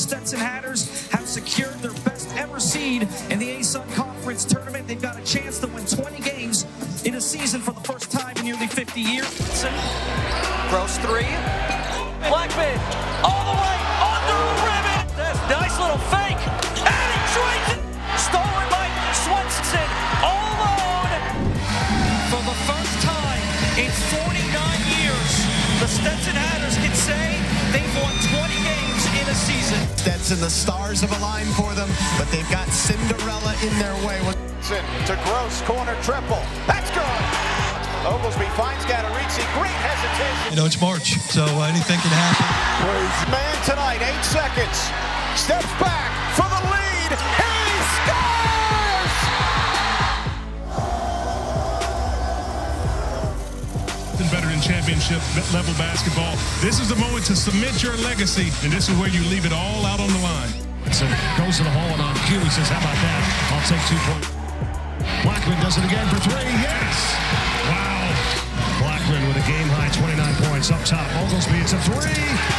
Stetson Hatters have secured their best ever seed in the ASUN Conference tournament. They've got a chance to win 20 games in a season for the first time in nearly 50 years. Gross three. Blackmon all the way under the ribbon. That's nice little fake. And he drains it. Stolen by Swenson all alone. For the first time in 49 years, the Stetson Hatters can say they've won 20 games in a season. Stetson, the stars have aligned for them, but they've got Cinderella in their way. To Gross, corner triple. That's good. Oglesby finds Gateretse. Great hesitation. You know, it's March, so anything can happen. Man tonight, eight seconds. Steps back Veteran championship level basketball. This is the moment to submit your legacy, and this is where you leave it all out on the line. So goes to the hole and on cue. He says, "How about that? I'll take two points." Blackmon does it again for three. Yes! Wow. Blackmon with a game high 29 points up top. Oglesby, it's a three.